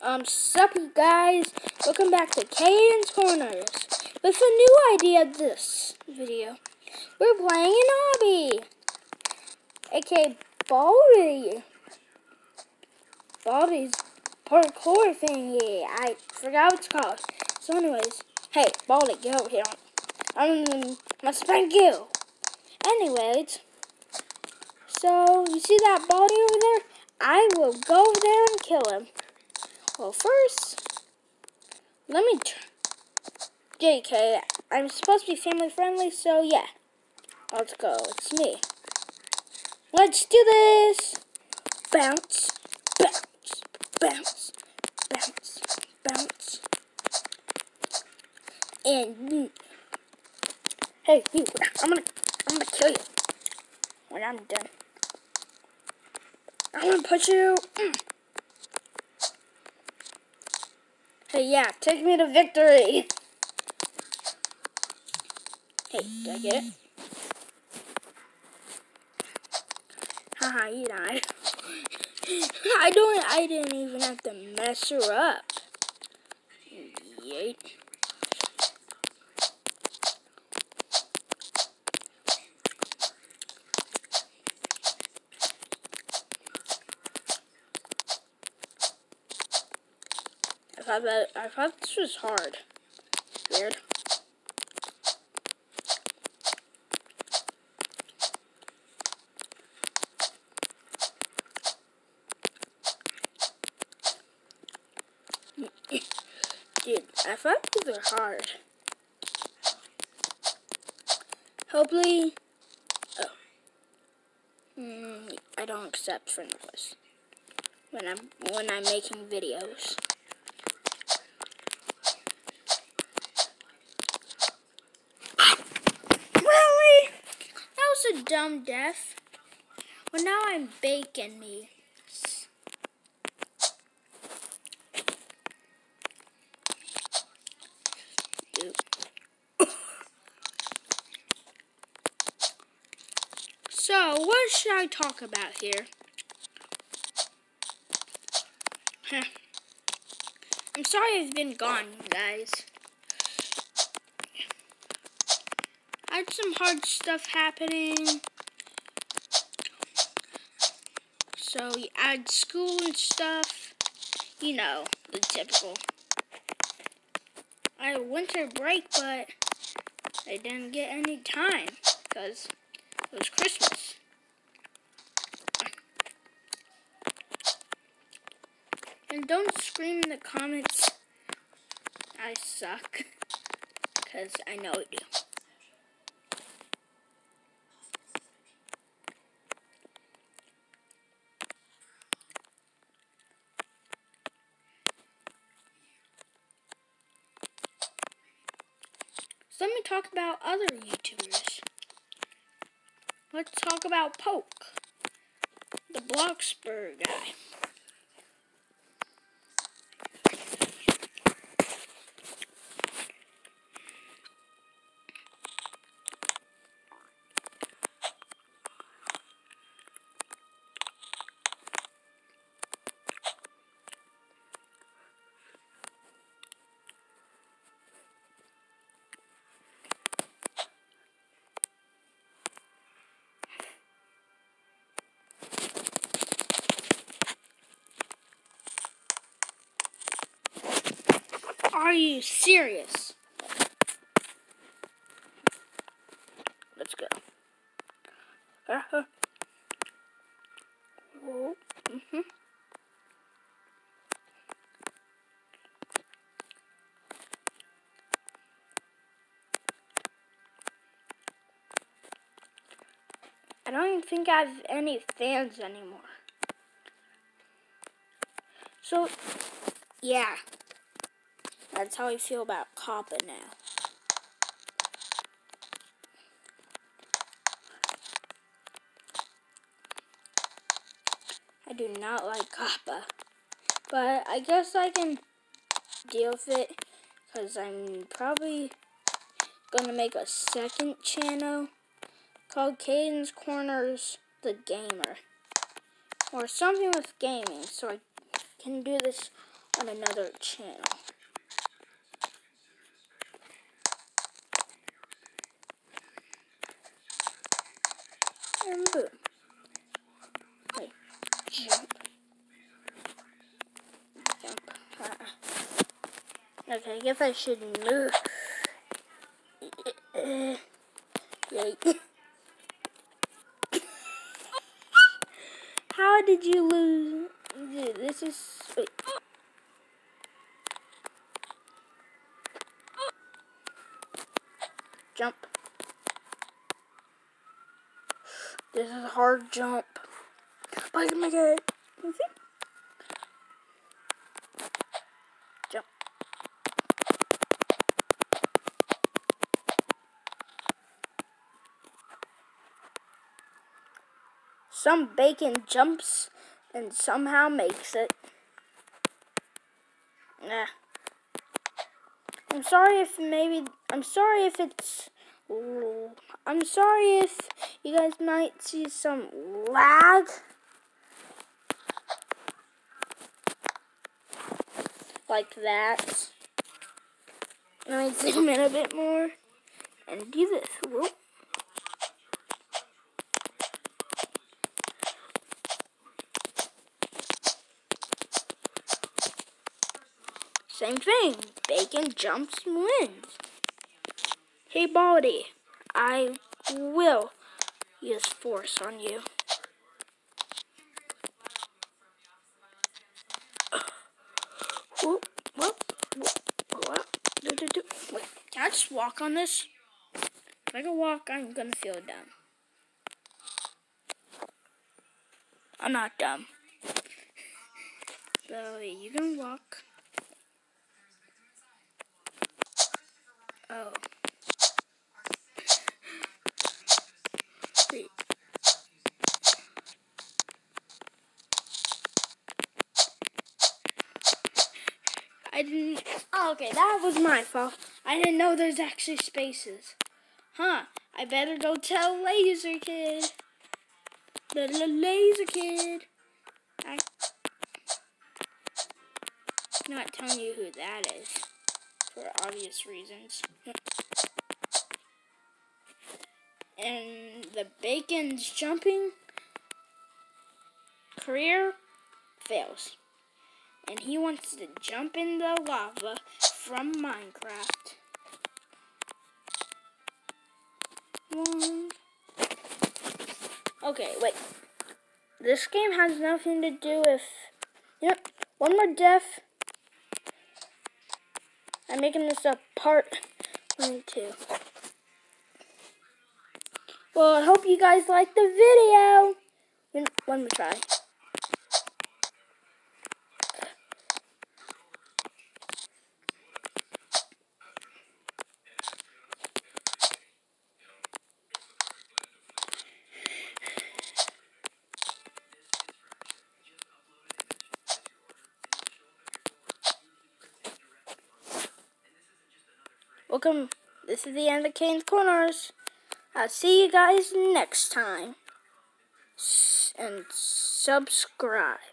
Um, sup guys, welcome back to Kaden's Korners with a new idea this video. We're playing an obby, aka Baldi. Baldi's parkour thingy, I forgot what it's called. So anyways, hey, Baldi, get over here. I'm gonna spank you. Anyways, so you see that Baldi over there? I will go over there and kill him. Well, first, let me. JK, I'm supposed to be family friendly, so yeah. Let's go. It's me. Let's do this. Bounce, bounce, bounce, bounce, bounce. And you. hey, you, I'm gonna, I'm gonna kill you when I'm done. I'm gonna put you. Mm. Hey, yeah, take me to victory. Hey, did I get it? Haha, you died. I don't, I didn't even have to mess her up. Yeet. Thought that I thought this was hard. Weird. Dude, I thought these were hard. Hopefully, oh, mm, I don't accept friend requests when I'm when I'm making videos. A dumb death. Well, now I'm baking me. So, what should I talk about here? I'm sorry I've been gone, guys. Had some hard stuff happening. So you add school and stuff. You know, the typical. I had winter break, but I didn't get any time because it was Christmas. And don't scream in the comments, I suck, because I know I do. Talk about other YouTubers. Let's talk about Poke, the Bloxburg guy. Are you serious? Let's go. Uh -huh. Mm -hmm. I don't even think I have any fans anymore. So, yeah. That's how I feel about Kappa now. I do not like Kappa. But I guess I can deal with it because I'm probably going to make a second channel called Kaden's Korners the Gamer. Or something with gaming so I can do this on another channel. And boom. Wait, jump. Jump. Uh -uh. I guess I should move. How did you lose? This is... Wait. Jump. This is a hard jump. Oh my god. Some bacon jumps and somehow makes it. Nah. I'm sorry if maybe, I'm sorry if it's, I'm sorry if you guys might see some lag. Like that. Let me zoom in a bit more and do this. Whoop. Same thing. Bacon jumps and wins. Hey, Baldi. I will use force on you. Wait, can I just walk on this? If I can walk, I'm gonna feel dumb. I'm not dumb. So you can walk. I didn't. Oh, okay, that was my fault. I didn't know there's actually spaces. Huh. I better go tell Laser Kid. The Laser Kid. I. I'm not telling you who that is for obvious reasons. and the bacon's jumping career fails. And he wants to jump in the lava from Minecraft. Okay, wait. This game has nothing to do with... Yep, one more death I'm making this a part 22. Well, I hope you guys liked the video. One more try. Welcome. This is the end of Kane's Corners. I'll see you guys next time. S and subscribe.